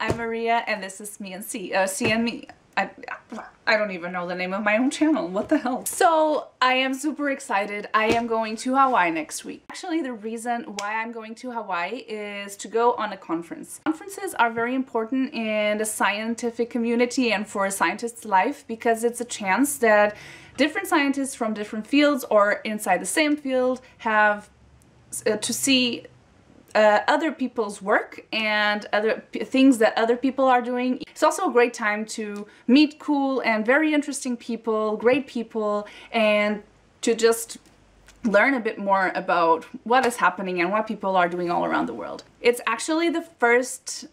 I'm Maria and this is me and Sea, uh, Sea and me. I, I don't even know the name of my own channel. What the hell? So I am super excited. I am going to Hawaii next week. Actually, the reason why I'm going to Hawaii is to go on a conference. Conferences are very important in the scientific community and for a scientist's life because it's a chance that different scientists from different fields or inside the same field have uh, to see uh, other people's work and other things that other people are doing. It's also a great time to meet cool and very interesting people, great people, and to just learn a bit more about what is happening and what people are doing all around the world. It's actually the first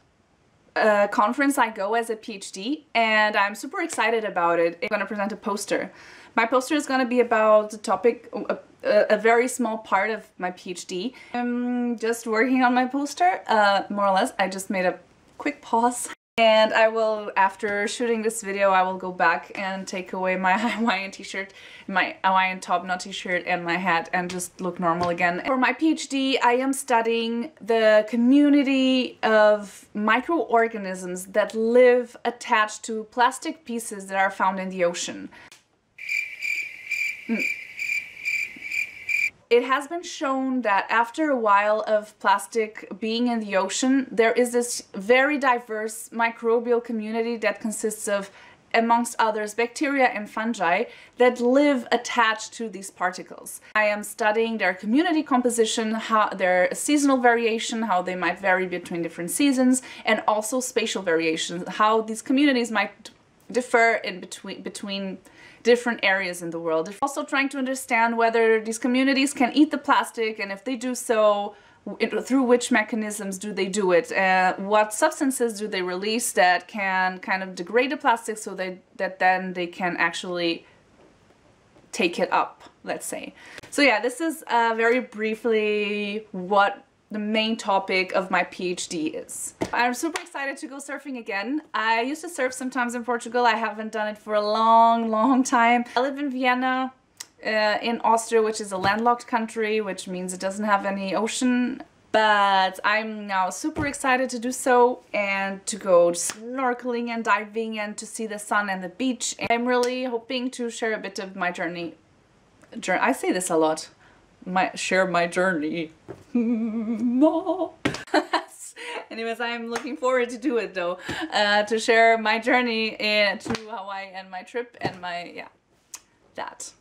uh, conference I go as a PhD and I'm super excited about it. I'm going to present a poster. My poster is going to be about the topic, a, a, very small part of my PhD. I'm just working on my poster, uh, more or less. I just made a quick pause. And I will, after shooting this video, I will go back and take away my Hawaiian t-shirt, my Hawaiian top knot t-shirt and my hat and just look normal again. For my PhD, I am studying the community of microorganisms that live attached to plastic pieces that are found in the ocean. It has been shown that after a while of plastic being in the ocean, there is this very diverse microbial community that consists of amongst others bacteria and fungi that live attached to these particles. I am studying their community composition, how their seasonal variation, how they might vary between different seasons, and also spatial variations, how these communities might differ in between between different areas in the world. Also trying to understand whether these communities can eat the plastic and if they do so, through which mechanisms do they do it? Uh, what substances do they release that can kind of degrade the plastic so that, that then they can actually take it up, let's say. So yeah, this is uh, very briefly what the main topic of my PhD is. I'm super excited to go surfing again. I used to surf sometimes in Portugal. I haven't done it for a long, long time. I live in Vienna, uh, in Austria, which is a landlocked country, which means it doesn't have any ocean. But I'm now super excited to do so and to go snorkeling and diving and to see the sun and the beach. I'm really hoping to share a bit of my journey. I say this a lot my share my journey. Anyways, I'm looking forward to do it though, uh, to share my journey in, to Hawaii and my trip and my, yeah, that.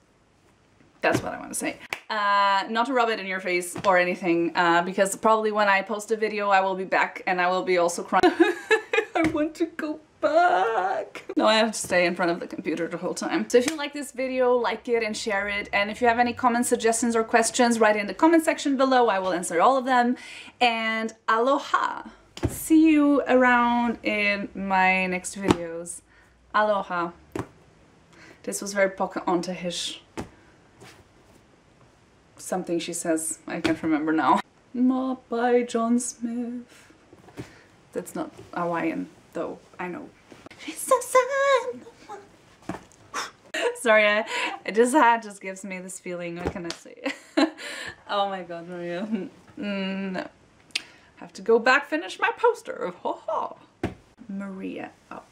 That's what I want to say. Uh, not to rub it in your face or anything, uh, because probably when I post a video I will be back and I will be also crying. I want to go back. No, I have to stay in front of the computer the whole time. So if you like this video, like it and share it. And if you have any comments, suggestions or questions, write in the comment section below. I will answer all of them. And aloha. See you around in my next videos. Aloha. This was very Pocahontas-ish. Something she says. I can't remember now. Not by John Smith. That's not Hawaiian though, I know. Sorry, I, I just had just gives me this feeling. What can I say? oh my god, Maria. Mm, no. Have to go back finish my poster. Ho ho. Maria out.